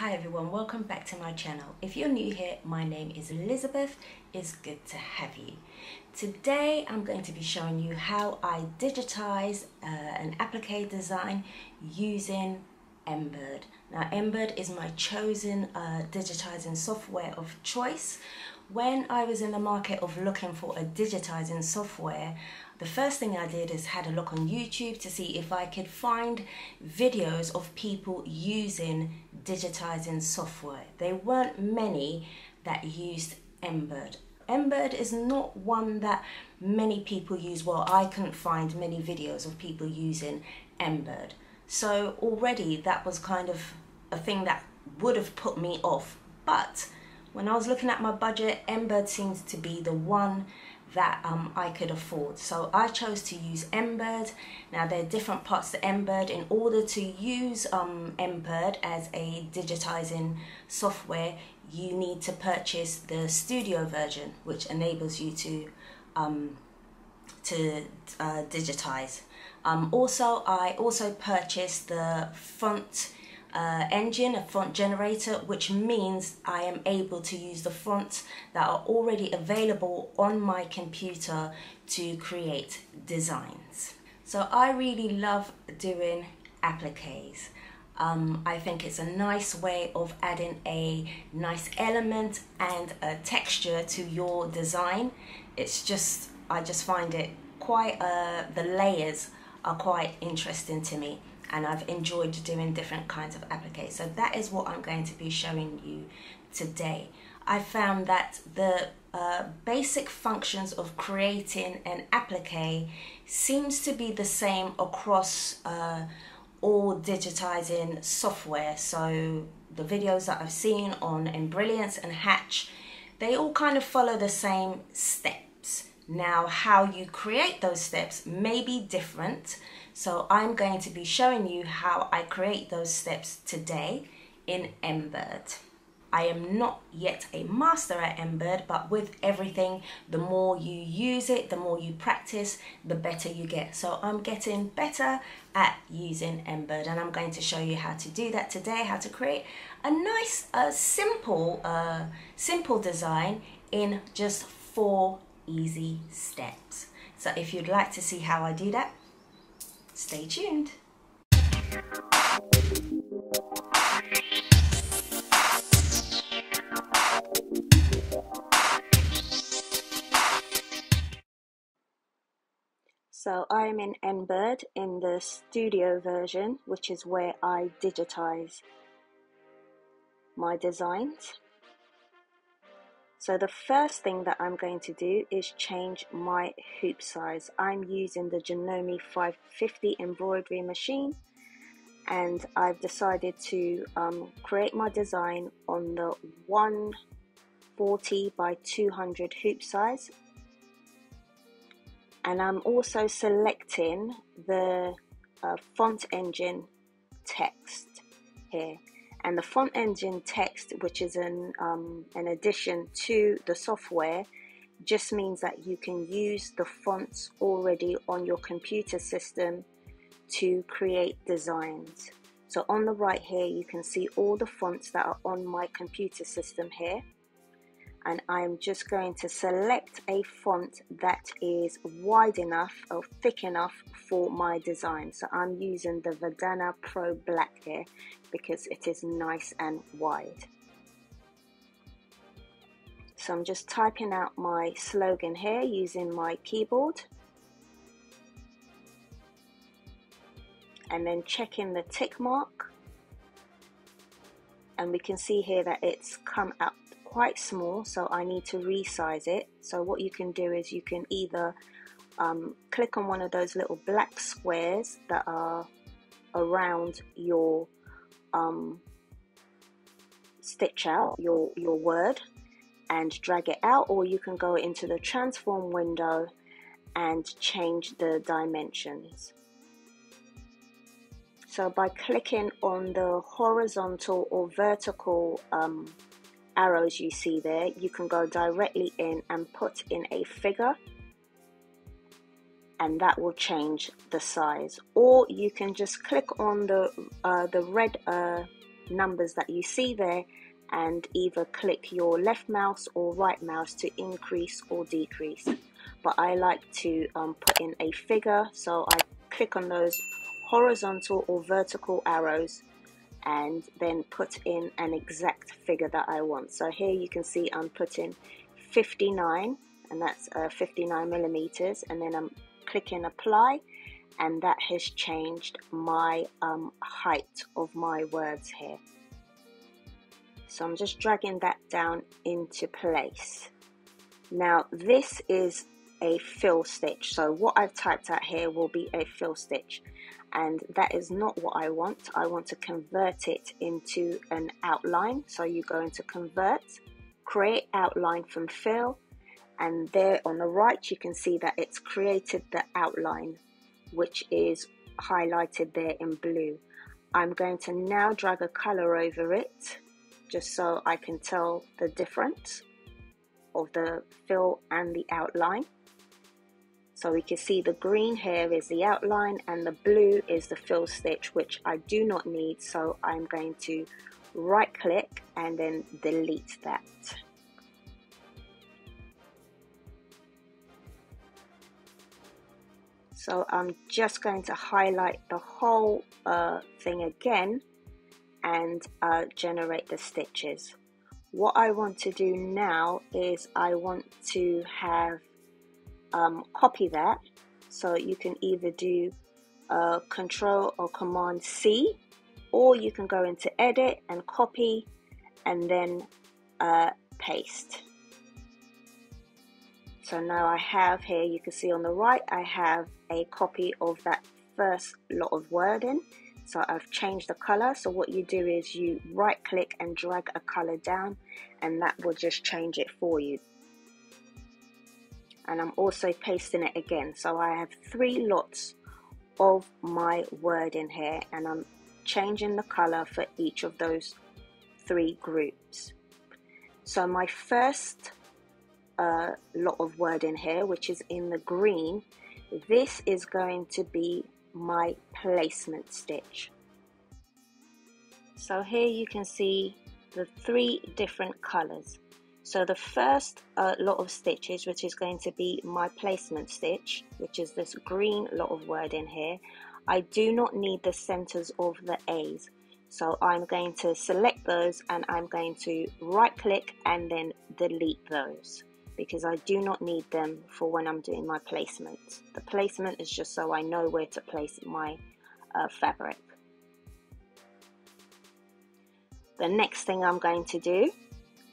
Hi everyone, welcome back to my channel. If you're new here, my name is Elizabeth. It's good to have you. Today I'm going to be showing you how I digitize uh, an applique design using Embird. Now Embird is my chosen uh, digitizing software of choice. When I was in the market of looking for a digitizing software, the first thing I did is had a look on YouTube to see if I could find videos of people using digitizing software. There weren't many that used Embird. Embird is not one that many people use. Well, I couldn't find many videos of people using Embird. So already that was kind of a thing that would have put me off. But when I was looking at my budget, Embird seemed to be the one that um, I could afford. So I chose to use Embird. Now there are different parts to Embird. In order to use um, Embird as a digitizing software, you need to purchase the studio version, which enables you to um, to uh, digitize. Um, also, I also purchased the font uh, engine, a font generator, which means I am able to use the fonts that are already available on my computer to create designs. So I really love doing appliques. Um, I think it's a nice way of adding a nice element and a texture to your design. It's just, I just find it quite, uh, the layers are quite interesting to me and I've enjoyed doing different kinds of appliques. So that is what I'm going to be showing you today. I found that the uh, basic functions of creating an applique seems to be the same across uh, all digitizing software. So the videos that I've seen on Embrilliance and Hatch, they all kind of follow the same steps. Now, how you create those steps may be different. So I'm going to be showing you how I create those steps today in Embird. I am not yet a master at Embird, but with everything, the more you use it, the more you practice, the better you get. So I'm getting better at using Embird and I'm going to show you how to do that today, how to create a nice, uh, simple, uh, simple design in just four easy steps. So if you'd like to see how I do that, stay tuned. So I'm in Embird in the studio version, which is where I digitize my designs. So the first thing that I'm going to do is change my hoop size. I'm using the Janome 550 embroidery machine and I've decided to um, create my design on the 140 by 200 hoop size and I'm also selecting the uh, font engine text here and the font engine text which is an, um, an addition to the software just means that you can use the fonts already on your computer system to create designs. So on the right here you can see all the fonts that are on my computer system here. And I'm just going to select a font that is wide enough or thick enough for my design. So I'm using the Verdana Pro Black here because it is nice and wide. So I'm just typing out my slogan here using my keyboard. And then checking the tick mark. And we can see here that it's come up quite small so I need to resize it so what you can do is you can either um, click on one of those little black squares that are around your um, stitch out your your word and drag it out or you can go into the transform window and change the dimensions. So by clicking on the horizontal or vertical um, arrows you see there, you can go directly in and put in a figure and that will change the size. Or you can just click on the, uh, the red uh, numbers that you see there and either click your left mouse or right mouse to increase or decrease. But I like to um, put in a figure, so I click on those horizontal or vertical arrows and then put in an exact figure that I want. So here you can see I'm putting 59 and that's uh, 59 millimeters and then I'm clicking apply and that has changed my um, height of my words here. So I'm just dragging that down into place. Now this is a fill stitch. So what I've typed out here will be a fill stitch and that is not what I want. I want to convert it into an outline. So you go into convert, create outline from fill, and there on the right you can see that it's created the outline which is highlighted there in blue. I'm going to now drag a color over it just so I can tell the difference of the fill and the outline. So we can see the green here is the outline and the blue is the fill stitch, which I do not need. So I'm going to right click and then delete that. So I'm just going to highlight the whole uh, thing again and uh, generate the stitches. What I want to do now is I want to have um, copy that. So you can either do uh, Control or Command C, or you can go into Edit and copy, and then uh, paste. So now I have here, you can see on the right, I have a copy of that first lot of wording. So I've changed the color. So what you do is you right click and drag a color down and that will just change it for you and I'm also pasting it again so I have three lots of my word in here and I'm changing the color for each of those three groups so my first uh, lot of word in here which is in the green. This is going to be my placement stitch. So here you can see the three different colors. So the first uh, lot of stitches, which is going to be my placement stitch, which is this green lot of word in here, I do not need the centers of the A's. So I'm going to select those and I'm going to right click and then delete those because I do not need them for when I'm doing my placement. The placement is just so I know where to place my uh, fabric. The next thing I'm going to do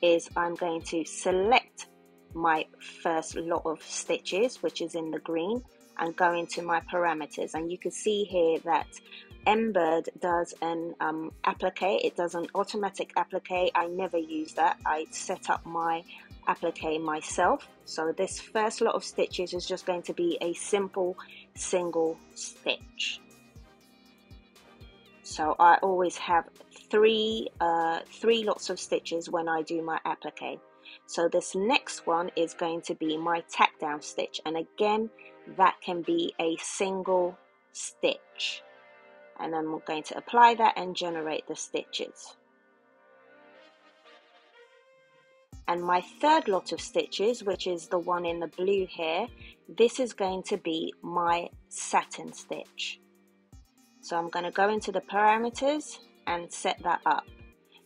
is I'm going to select my first lot of stitches which is in the green and go into my parameters and you can see here that Embird does an um, applique it does an automatic applique I never use that I set up my applique myself. So this first lot of stitches is just going to be a simple single stitch. So I always have three uh, three lots of stitches when I do my applique. So this next one is going to be my tack down stitch. And again that can be a single stitch. And I'm going to apply that and generate the stitches and my third lot of stitches which is the one in the blue here this is going to be my satin stitch so I'm going to go into the parameters and set that up.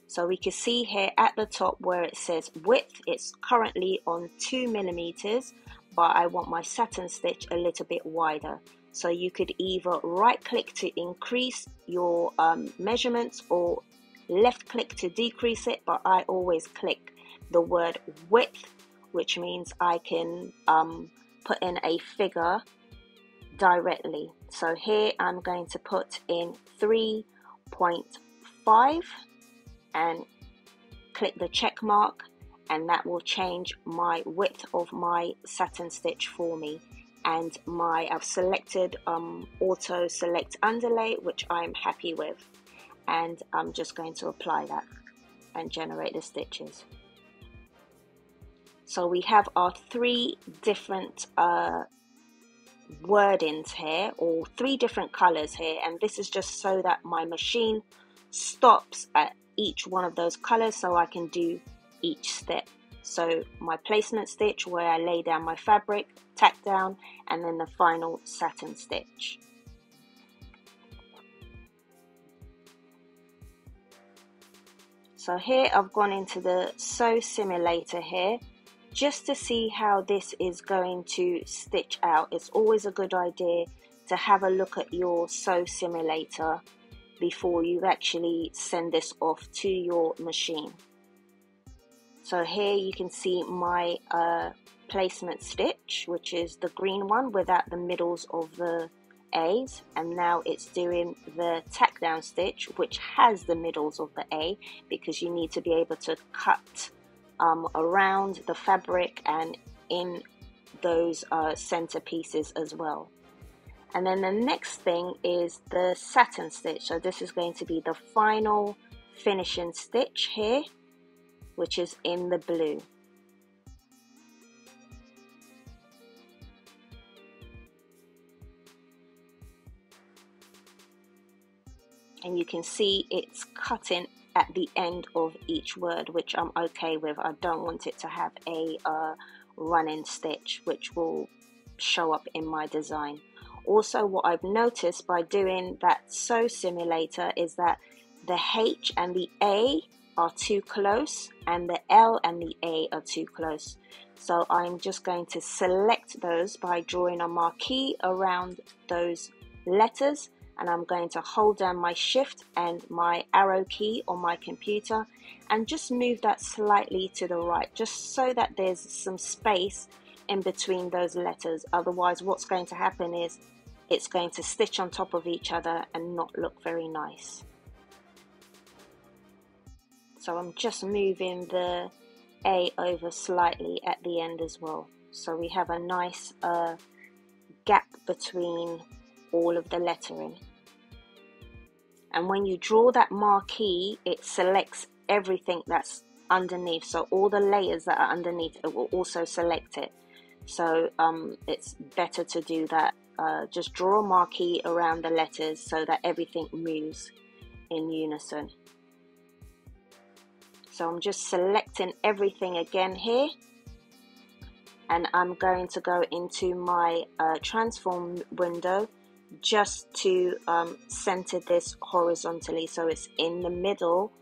So we can see here at the top where it says width, it's currently on two millimeters, but I want my satin stitch a little bit wider. So you could either right click to increase your um, measurements or left click to decrease it, but I always click the word width, which means I can um, put in a figure directly. So here I'm going to put in 3.5 and click the check mark and that will change my width of my satin stitch for me. And my I've selected um, auto select underlay which I'm happy with. And I'm just going to apply that and generate the stitches so we have our three different uh, wordings here or three different colors here and this is just so that my machine stops at each one of those colors so I can do each step. So my placement stitch where I lay down my fabric, tack down, and then the final satin stitch. So here I've gone into the sew simulator here just to see how this is going to stitch out. It's always a good idea to have a look at your sew simulator before you actually send this off to your machine. So here you can see my uh, placement stitch, which is the green one without the middles of the A's and now it's doing the tack down stitch which has the middles of the A because you need to be able to cut um, around the fabric and in those uh, center pieces as well. And then the next thing is the satin stitch. So this is going to be the final finishing stitch here, which is in the blue. And you can see it's cutting at the end of each word, which I'm okay with. I don't want it to have a uh, running stitch, which will show up in my design. Also, what I've noticed by doing that sew simulator is that the H and the A are too close and the L and the A are too close. So I'm just going to select those by drawing a marquee around those letters and I'm going to hold down my shift and my arrow key on my computer and just move that slightly to the right just so that there's some space in between those letters otherwise what's going to happen is it's going to stitch on top of each other and not look very nice. So I'm just moving the A over slightly at the end as well. So we have a nice uh, gap between all of the lettering. And when you draw that marquee, it selects everything that's underneath. So all the layers that are underneath, it will also select it. So um, it's better to do that uh, just draw a marquee around the letters so that everything moves in unison. So I'm just selecting everything again here and I'm going to go into my uh, transform window just to um, center this horizontally so it's in the middle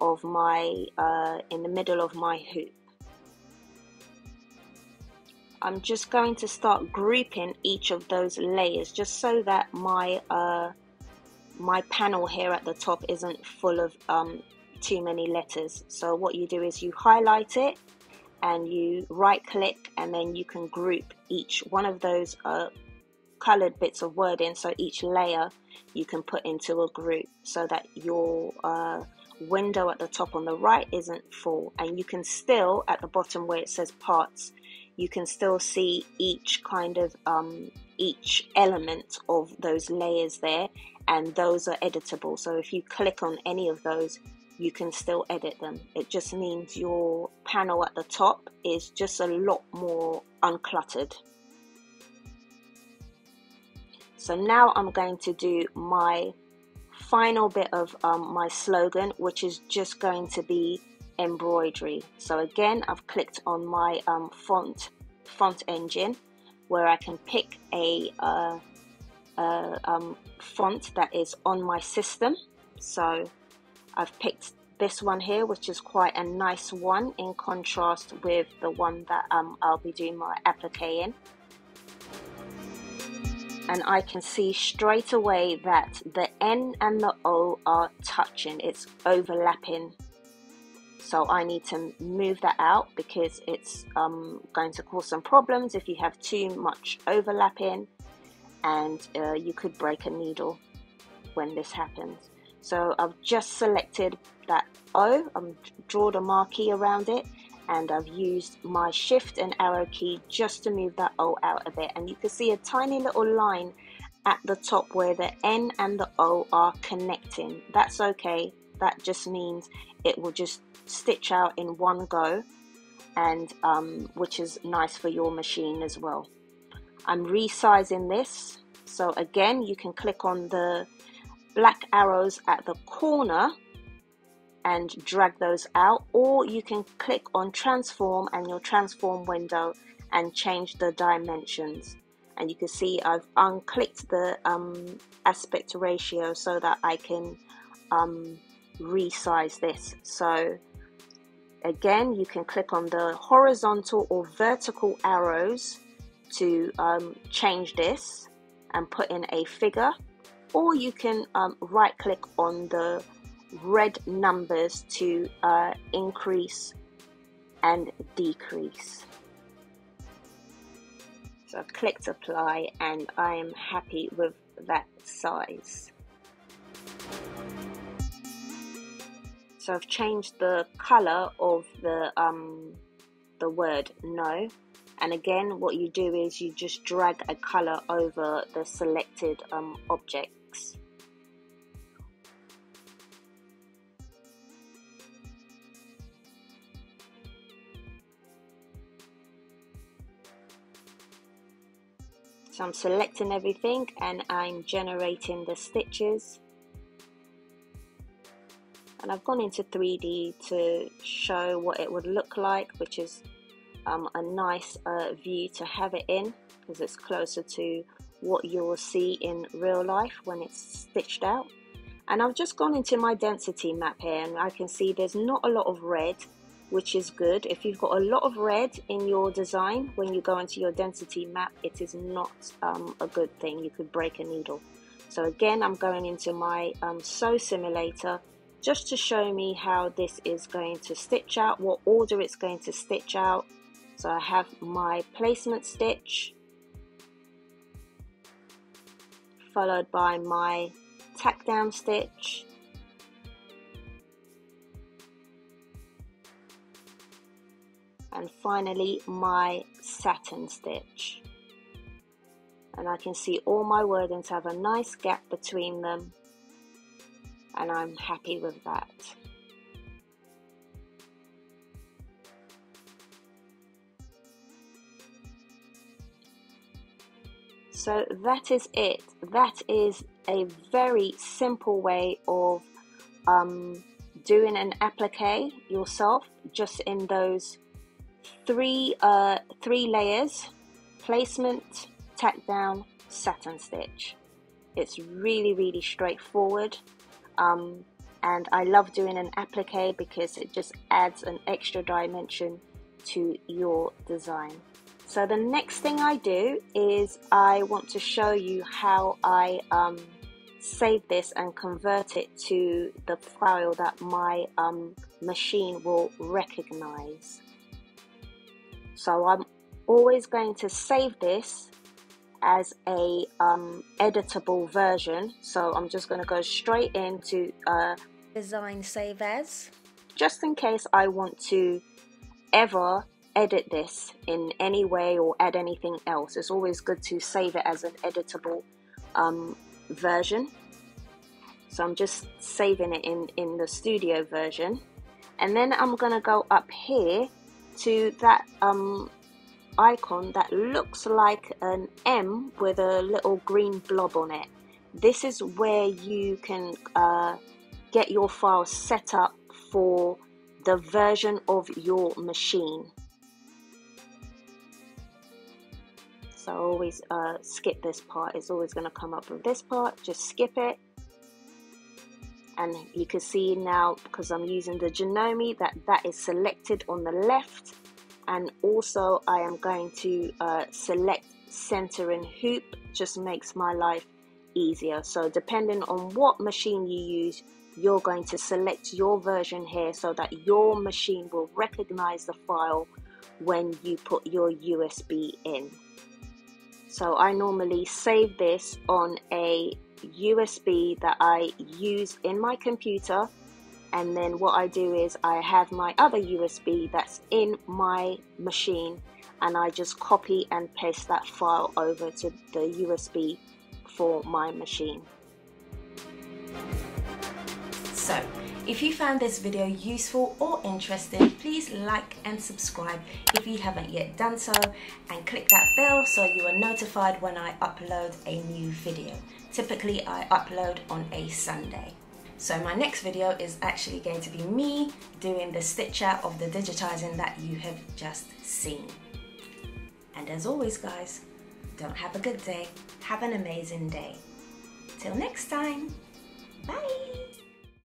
of my uh, in the middle of my hoop I'm just going to start grouping each of those layers just so that my uh, my panel here at the top isn't full of um, too many letters. So what you do is you highlight it and you right click and then you can group each one of those uh, colored bits of wording so each layer you can put into a group so that your uh, window at the top on the right isn't full. And you can still at the bottom where it says parts you can still see each kind of um, each element of those layers there and those are editable. So if you click on any of those you can still edit them. It just means your panel at the top is just a lot more uncluttered so now I'm going to do my final bit of um, my slogan which is just going to be embroidery. So again, I've clicked on my um, font font engine where I can pick a, uh, uh, um, font that is on my system. So I've picked this one here, which is quite a nice one in contrast with the one that um, I'll be doing my applique in. And I can see straight away that the N and the O are touching, it's overlapping. So I need to move that out because it's um, going to cause some problems if you have too much overlapping. And uh, you could break a needle when this happens. So I've just selected that O, I've drawn a marquee around it and I've used my shift and arrow key just to move that O out a bit and you can see a tiny little line at the top where the N and the O are connecting. That's okay, that just means it will just stitch out in one go and um, which is nice for your machine as well. I'm resizing this so again you can click on the black arrows at the corner and drag those out or you can click on transform and your transform window and change the dimensions. And you can see I've unclicked the um, aspect ratio so that I can um, resize this. So again you can click on the horizontal or vertical arrows to um, change this and put in a figure or you can um, right click on the red numbers to uh, increase and decrease. So I've clicked apply and I am happy with that size. So I've changed the color of the um, the word no. And again what you do is you just drag a color over the selected um, objects so I'm selecting everything and I'm generating the stitches. And I've gone into 3D to show what it would look like which is um, a nice uh, view to have it in because it's closer to what you will see in real life when it's stitched out. And I've just gone into my density map here and I can see there's not a lot of red which is good. If you've got a lot of red in your design when you go into your density map it is not um, a good thing. You could break a needle. So again I'm going into my um, sew simulator just to show me how this is going to stitch out what order it's going to stitch out. So I have my placement stitch followed by my tack down stitch and finally my satin stitch and I can see all my wordings have a nice gap between them and I'm happy with that. So that is it. That is a very simple way of um, doing an applique yourself, just in those three uh, three layers: placement, tack down, satin stitch. It's really really straightforward, um, and I love doing an applique because it just adds an extra dimension to your design. So the next thing I do is I want to show you how I um, save this and convert it to the file that my um, machine will recognize. So I'm always going to save this as a um, editable version. So I'm just going to go straight into uh, design save as just in case I want to ever edit this in any way or add anything else. It's always good to save it as an editable um, version. So I'm just saving it in, in the studio version. And then I'm going to go up here to that um, icon that looks like an M with a little green blob on it. This is where you can uh, get your file set up for the version of your machine. so always uh, skip this part it's always going to come up with this part just skip it and you can see now because I'm using the Janome that that is selected on the left. And also I am going to uh, select center and hoop just makes my life easier. So depending on what machine you use you're going to select your version here so that your machine will recognize the file when you put your USB in. So I normally save this on a USB that I use in my computer and then what I do is I have my other USB that's in my machine and I just copy and paste that file over to the USB for my machine. So if you found this video useful or interesting, please like and subscribe if you haven't yet done so and click that bell so you are notified when I upload a new video. Typically I upload on a Sunday. So my next video is actually going to be me doing the stitch out of the digitizing that you have just seen. And as always guys, don't have a good day, have an amazing day. Till next time, bye!